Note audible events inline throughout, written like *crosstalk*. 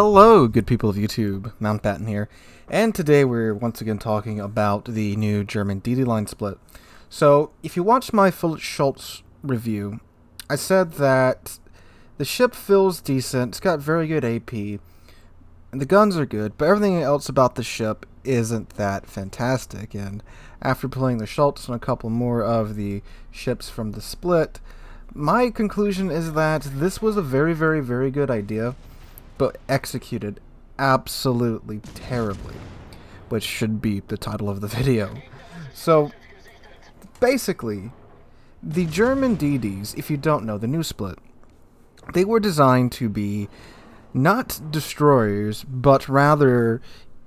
Hello, good people of YouTube. Mountbatten here, and today we're once again talking about the new German DD line split. So, if you watched my Felix Schultz review, I said that the ship feels decent, it's got very good AP, and the guns are good, but everything else about the ship isn't that fantastic. And after playing the Schultz and a couple more of the ships from the split, my conclusion is that this was a very, very, very good idea but executed absolutely terribly, which should be the title of the video. So, basically, the German DDs, if you don't know, the new split, they were designed to be not destroyers, but rather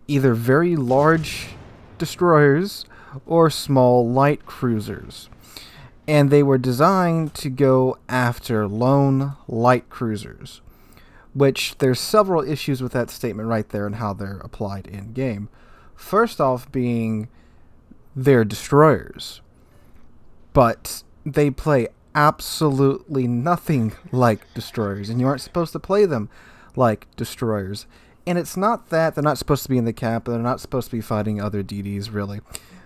either very large destroyers or small light cruisers. And they were designed to go after lone light cruisers which there's several issues with that statement right there and how they're applied in game. First off, being they're destroyers, but they play absolutely nothing like destroyers, and you aren't supposed to play them like destroyers. And it's not that they're not supposed to be in the cap, they're not supposed to be fighting other DDs, really.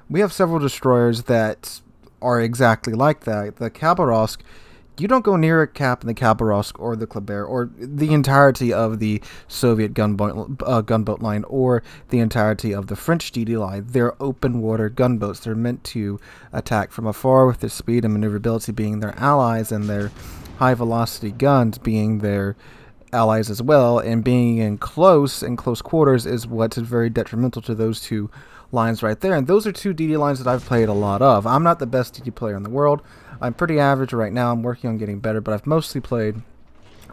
We have several destroyers that are exactly like that. The Khabarovsk you don't go near a cap in the Khabarovsk or the Kleber or the entirety of the Soviet gunboat, uh, gunboat line or the entirety of the French DD line. They're open water gunboats. They're meant to attack from afar with their speed and maneuverability being their allies and their high velocity guns being their allies as well. And being in close and close quarters is what's very detrimental to those two lines right there. And those are two DD lines that I've played a lot of. I'm not the best DD player in the world. I'm pretty average right now. I'm working on getting better, but I've mostly played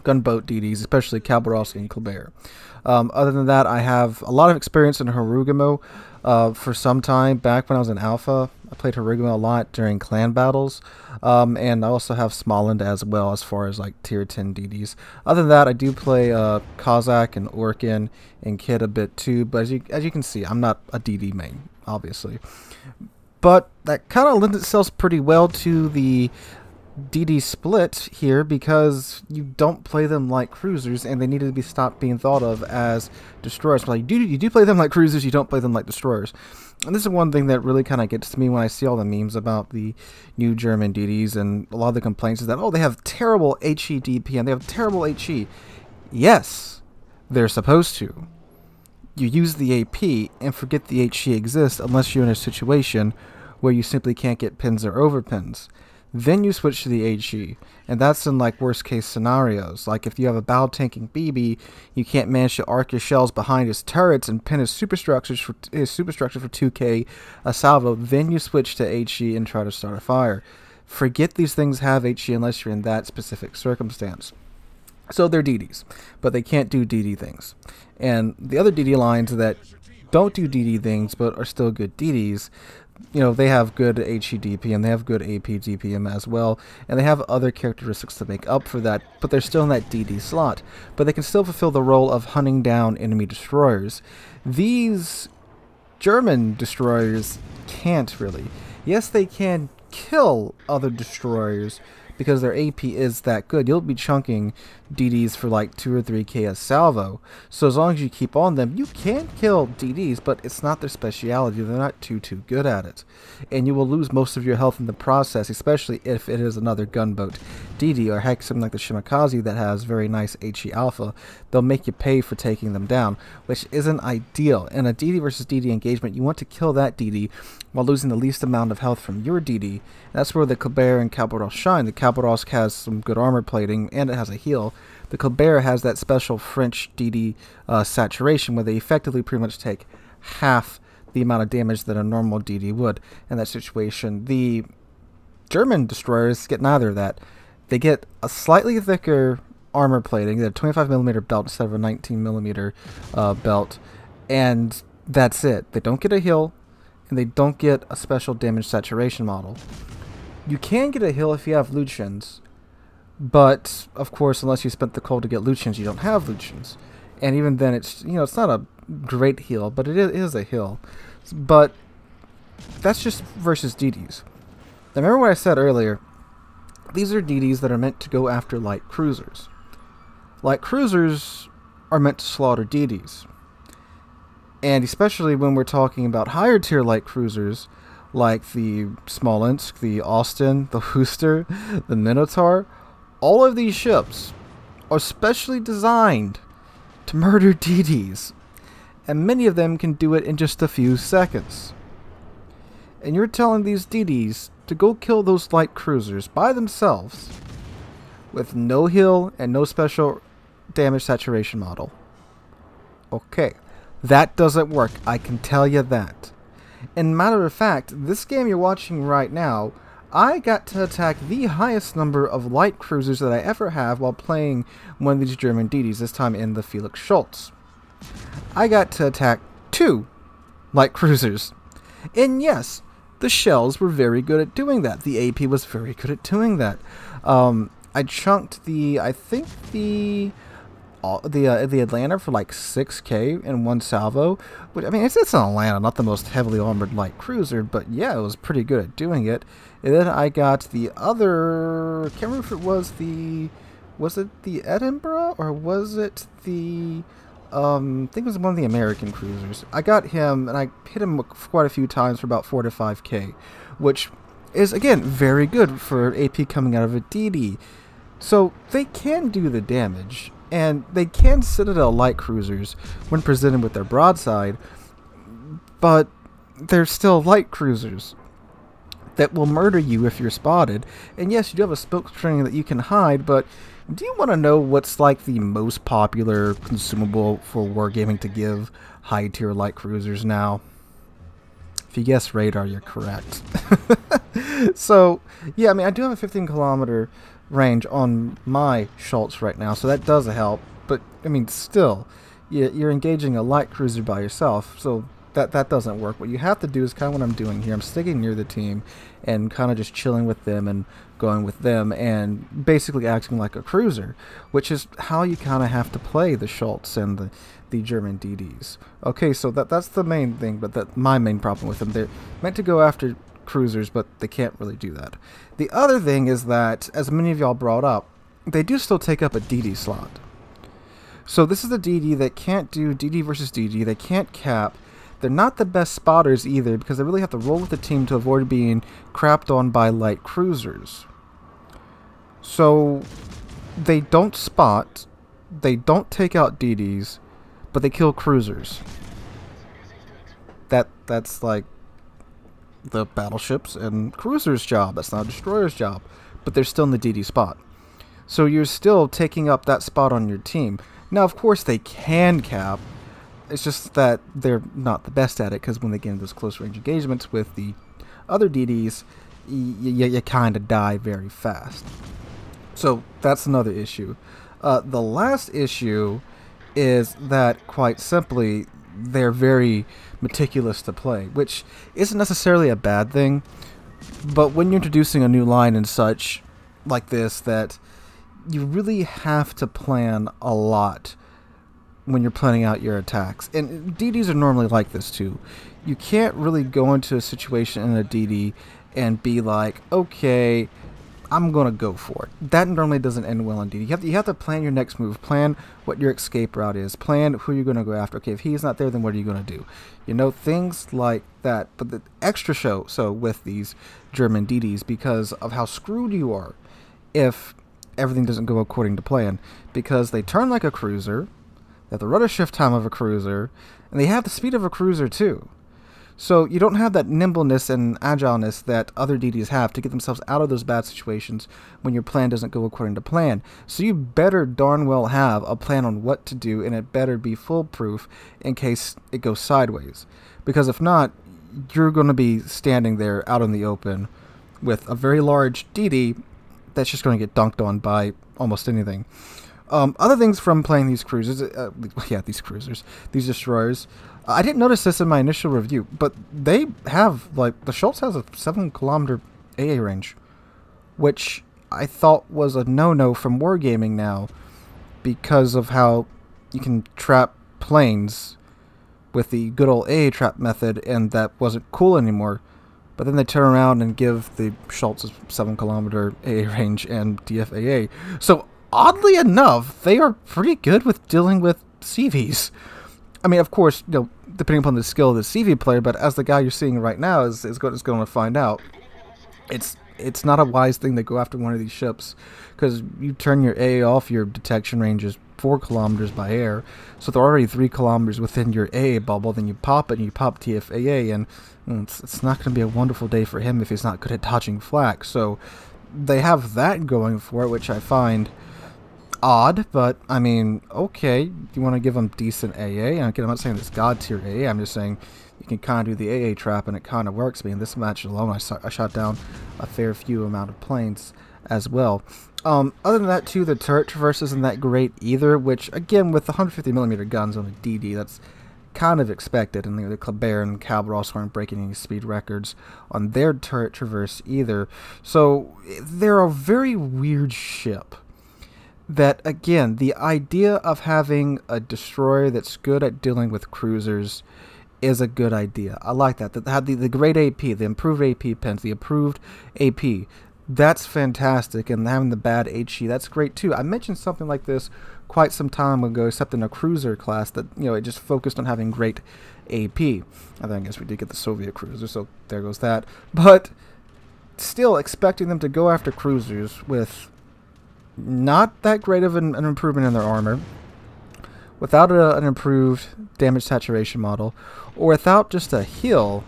gunboat DDs, especially Khabarovsk and Kleber. Um, other than that, I have a lot of experience in Harugumo. Uh, for some time back when I was in Alpha, I played Harugumo a lot during clan battles, um, and I also have Smolensk as well as far as like tier 10 DDs. Other than that, I do play uh, Cossack and Orkin and Kidd a bit too, but as you as you can see, I'm not a DD main, obviously but that kind of lends itself pretty well to the DD split here because you don't play them like cruisers and they need to be stopped being thought of as destroyers. But like, you do, you do play them like cruisers, you don't play them like destroyers. And this is one thing that really kind of gets to me when I see all the memes about the new German DDs and a lot of the complaints is that, oh, they have terrible HEDP and they have terrible HE. Yes, they're supposed to. You use the AP and forget the HE exists unless you're in a situation where you simply can't get pins or overpins. Then you switch to the HE, and that's in like worst case scenarios. Like if you have a bow tanking BB, you can't manage to arc your shells behind his turrets and pin his superstructures for his superstructure for 2k a salvo. Then you switch to HE and try to start a fire. Forget these things have HE unless you're in that specific circumstance. So they're DDs, but they can't do DD things. And the other DD lines that don't do DD things but are still good DDs, you know, they have good HEDP and they have good AP DPM as well, and they have other characteristics to make up for that, but they're still in that DD slot. But they can still fulfill the role of hunting down enemy destroyers. These German destroyers can't really. Yes, they can kill other destroyers, because their AP is that good. You'll be chunking DDs for like 2 or 3k a salvo. So as long as you keep on them, you can kill DDs, but it's not their speciality. They're not too, too good at it. And you will lose most of your health in the process, especially if it is another gunboat DD, or heck, something like the Shimakaze that has very nice HE alpha. They'll make you pay for taking them down, which isn't ideal. In a DD versus DD engagement, you want to kill that DD while losing the least amount of health from your DD. That's where the Kleber and Khabarovsk shine. The Khabarovsk has some good armor plating, and it has a heal. The Kleber has that special French DD uh, saturation where they effectively pretty much take half the amount of damage that a normal DD would in that situation. The German destroyers get neither of that. They get a slightly thicker armor plating, they have 25 millimeter belt instead of a 19 millimeter uh, belt, and that's it. They don't get a heal, and they don't get a special damage saturation model. You can get a heal if you have Lütjens, but of course, unless you spent the coal to get Lütjens, you don't have Lütjens. And even then, it's you know it's not a great heal, but it is a heal. But that's just versus DDs. Now remember what I said earlier. These are DDs that are meant to go after light cruisers. Light cruisers are meant to slaughter DDs. And especially when we're talking about higher tier light cruisers like the Smolensk, the Austin, the *laughs* Worcester, the Minotaur, all of these ships are specially designed to murder *laughs* DDs. And many of them can do it in just a few seconds. And you're telling these DDs to go kill those light cruisers by themselves with no heal and no special damage saturation model. Okay, that doesn't work, I can tell you that. And matter of fact, this game you're watching right now, I got to attack the highest number of light cruisers that I ever have while playing one of these German DDs, this time in the Felix Schultz. I got to attack two light *laughs* cruisers. And yes, the shells were very good at doing that. The AP was very good at doing that. Um, I chunked the, I think the the uh, the Atlanta for like 6k in one salvo. Which I mean, it's, it's an Atlanta, not the most heavily armored light cruiser, but yeah, it was pretty good at doing it. And then I got the other. I can't remember if it was the. Was it the Edinburgh or was it the? Um, I think it was one of the American cruisers. I got him and I hit him quite a few times for about four to five k, which is again very good for AP coming out of a DD. So they can do the damage and they can Citadel light cruisers when presented with their broadside, but they're still light cruisers that will murder you if you're spotted. And yes, you do have a smoke string that you can hide, but do you want to know what's like the most popular consumable for wargaming to give high tier light cruisers now? If you guess radar, you're correct. *laughs* so, yeah, I mean, I do have a 15 kilometer range on my Schultz right now, so that does help. But, I mean, still, you're engaging a light cruiser by yourself, so that, that doesn't work. What you have to do is kind of what I'm doing here. I'm sticking near the team and kind of just chilling with them and going with them and basically acting like a cruiser, which is how you kind of have to play the Schultz and the, the German DDs. Okay, so that that's the main thing, but that my main problem with them. They're meant to go after cruisers, but they can't really do that. The other thing is that, as many of y'all brought up, they do still take up a DD slot. So this is a DD that can't do DD versus DD. They can't cap. They're not the best spotters either because they really have to roll with the team to avoid being crapped on by light cruisers. So they don't spot, they don't take out DDs, but they kill cruisers. That that's like the battleships and cruisers' job. That's not a destroyer's job, but they're still in the DD spot. So you're still taking up that spot on your team. Now, of course, they can cap. It's just that they're not the best at it because when they get into those close range engagements with the other DDs, you kind of die very fast. So that's another issue. Uh, the last issue is that, quite simply, they're very meticulous to play, which isn't necessarily a bad thing. But when you're introducing a new line and such like this, that you really have to plan a lot when you're planning out your attacks. And DDs are normally like this too. You can't really go into a situation in a DD and be like, okay, I'm gonna go for it. That normally doesn't end well indeed. You have to, you have to plan your next move, plan what your escape route is, plan who you're gonna go after. Okay, if he's not there, then what are you gonna do? You know things like that. But the extra show so with these German DDs because of how screwed you are if everything doesn't go according to plan because they turn like a cruiser, they have the rudder shift time of a cruiser, and they have the speed of a cruiser too. So you don't have that nimbleness and agileness that other DDs have to get themselves out of those bad situations when your plan doesn't go according to plan. So you better darn well have a plan on what to do and it better be foolproof in case it goes sideways. Because if not, you're going to be standing there out in the open with a very large DD that's just going to get dunked on by almost anything. Um, other things from playing these cruisers, uh, *laughs* yeah, these cruisers, these destroyers, I didn't notice this in my initial review, but they have, like, the Schultz has a 7 kilometer AA range, which I thought was a no-no from Wargaming now because of how you can trap planes with the good old AA trap method, and that wasn't cool anymore. But then they turn around and give the Schultz a 7 kilometer AA range and DFAA. So, oddly enough, they are pretty good with dealing with CVs. I mean, of course, you know, depending upon the skill of the CV player, but as the guy you're seeing right now is, is, going, is going to find out, it's it's not a wise thing to go after one of these ships because you turn your A off, your detection range is four kilometers by air, so they're already three kilometers within your A bubble. Then you pop it and you pop DFAA, and mm, it's, it's not going to be a wonderful day for him if he's not good at dodging flak. So they have that going for it, which I find odd, but I mean, okay, you want to give them decent AA. Again, I'm not saying this god tier AA. I'm just saying you can kind of do the AA trap, and it kind of works. I mean, this match alone, I, saw, I shot down a fair few amount of planes as well. Um, other than that, too, the turret traverse isn't that great either. Which, again, with the 150 millimeter guns on the DD, that's kind of expected. And the Kleber and Khaba also aren't breaking any speed records on their turret traverse either. So they're a very weird ship that again the idea of having a destroyer that's good at dealing with cruisers is a good idea. I like that. That the, the great AP, the improved AP pens, the approved AP. That's fantastic. And having the bad HE, that's great too. I mentioned something like this quite some time ago, except in a cruiser class that, you know, it just focused on having great AP. I think I guess we did get the Soviet cruiser, so there goes that. But still expecting them to go after cruisers with not that great of an, an improvement in their armor, without a, an improved damage saturation model, or without just a heal,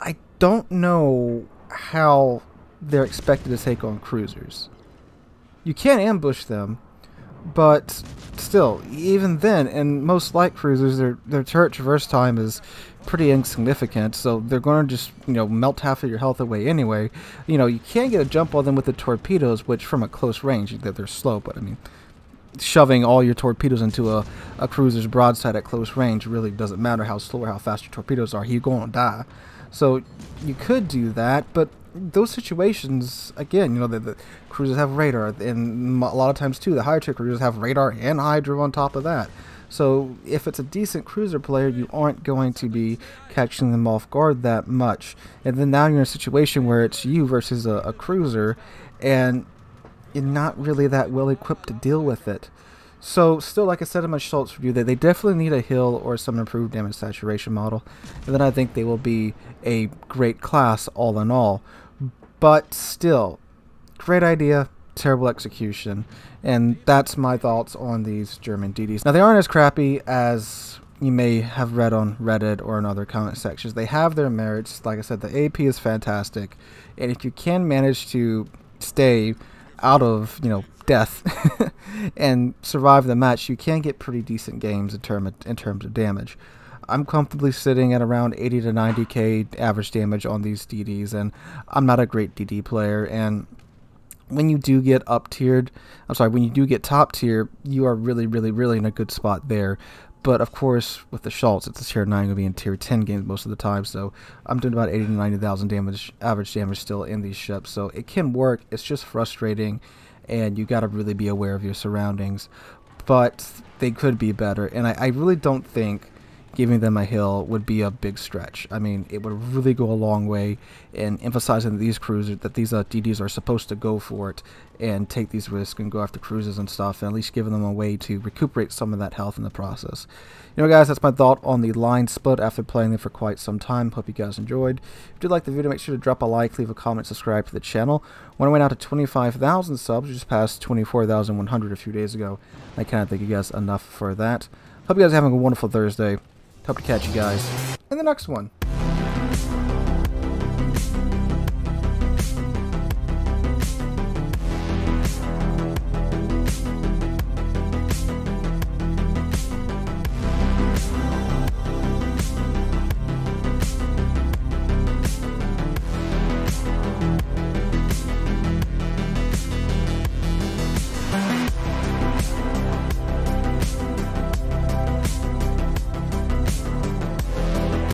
I don't know how they're expected to take on cruisers. You can't ambush them, but still, even then, in most light cruisers, their their turret traverse time is pretty insignificant, so they're going to just, you know, melt half of your health away anyway. You know, you can get a jump on them with the torpedoes, which from a close range, they're, they're slow, but I mean, shoving all your torpedoes into a, a cruiser's broadside at close range really doesn't matter how slow or how fast your torpedoes are, you're going to die. So you could do that, but those situations, again, you know, the, the cruisers have radar, and a lot of times too, the higher tier cruisers have radar and hydro on top of that. So if it's a decent cruiser player, you aren't going to be catching them off guard that much. And then now you're in a situation where it's you versus a, a cruiser, and you're not really that well equipped to deal with it. So still, like I said in my Schultz review, that they definitely need a hill or some improved damage saturation model, and then I think they will be a great class all in all. But still, great idea, terrible execution. And that's my thoughts on these German DDs. Now, they aren't as crappy as you may have read on Reddit or in other comment sections. They have their merits. Like I said, the AP is fantastic. And if you can manage to stay out of, you know, death *laughs* and survive the match, you can get pretty decent games in, term of, in terms of damage. I'm comfortably sitting at around 80 to 90k average damage on these DDs, and I'm not a great DD player. And when you do get up tiered, I'm sorry, when you do get top tier, you are really, really, really in a good spot there. But of course, with the Schultz, it's a tier 9 going to be in tier 10 games most of the time. So I'm doing about 80 to 90,000 damage, average damage still in these ships. So it can work. It's just frustrating, and you got to really be aware of your surroundings. But they could be better, and I, I really don't think giving them a hill would be a big stretch. I mean, it would really go a long way in emphasizing that these cruisers, that these uh, DDs are supposed to go for it and take these risks and go after cruises and stuff, and at least giving them a way to recuperate some of that health in the process. You know, guys, that's my thought on the line split after playing them for quite some time. Hope you guys enjoyed. If you did like the video, make sure to drop a like, leave a comment, subscribe to the channel. When I went out to 25,000 subs, we just passed 24,100 a few days ago. I cannot thank you guys enough for that. Hope you guys are having a wonderful Thursday. Hope to catch you guys in the next one.